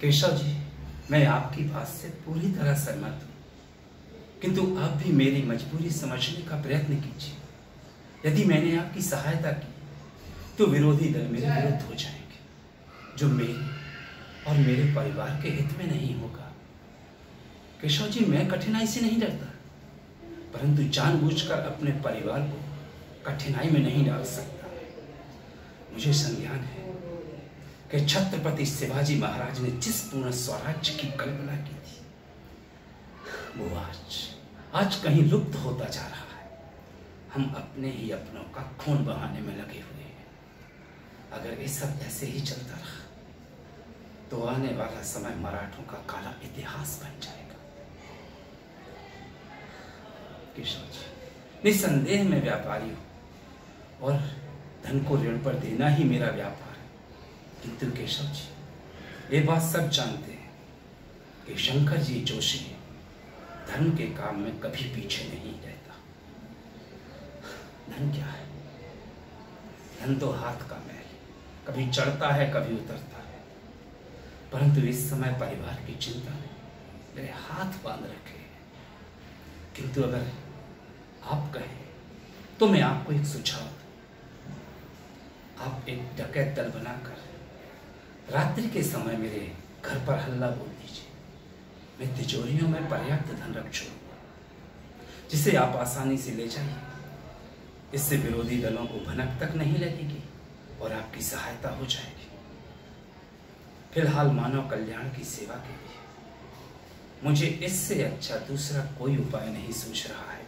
केशव जी, मैं आपकी बात से पूरी तरह सहमत हूँ। किंतु आप भी मेरी मजबूरी समझने का प्रयत्न कीजिए। यदि मैंने आपकी सहायता की तो विरोधी दल मेरे विरुद्ध हो जाएँगे, जो मेरे और मेरे परिवार के हित में नहीं होगा। केशव जी, मैं कठिनाई से नहीं डरता, परंतु जानबूझकर अपने परिवार को कठिनाई में नहीं डाल सकता। मुझे संज्ञान है कि छत्रपति शिवाजी महाराज ने जिस पूर्ण स्वराज्य की कल्पना की थी, वो आज आज कहीं लुप्त होता जा रहा है। हम अपने ही अपनों का खून बहाने में लगे हुए हैं। अगर ये सब ऐसे ही चलता रहा तो आने वाला समय मराठों का काला इतिहास बन जाएगा। किशोर जी, निसंदेह में व्यापारी हूँ और धन को ऋण पर देना ही मेरा व्यापार। किंतु केशव जी, ये बात सब जानते हैं कि शंकर जी जोशी धन के काम में कभी पीछे नहीं रहता। धन क्या है? धन तो हाथ का मैल कभी चढ़ता है, कभी उतरता है। परंतु इस समय परिवार की चिंता ने मेरे हाथ बाँध रखे हैं। किंतु अगर आप कहें तो मैं आपको एक सुझाव आप एक डकैत दल बनाकर रात्रि के समय मेरे घर पर हल्ला बोल दीजिए। मैं तिजोरियों में पर्याप्त धन रख जिसे आप आसानी से ले जाइए। इससे विरोधी दलों को भनक तक नहीं लगेगी और आपकी सहायता हो जाएगी। फ़िलहाल मानव कल्याण की सेवा के लिए। मुझे इससे अच्छा दूसरा कोई उपाय नहीं सूझ रहा है